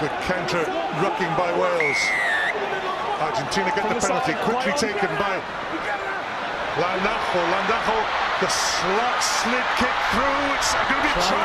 Good counter rucking by Wales. Argentina get the penalty, quickly taken by Landajo. Landajo, the slot slid kick through. It's going to be try.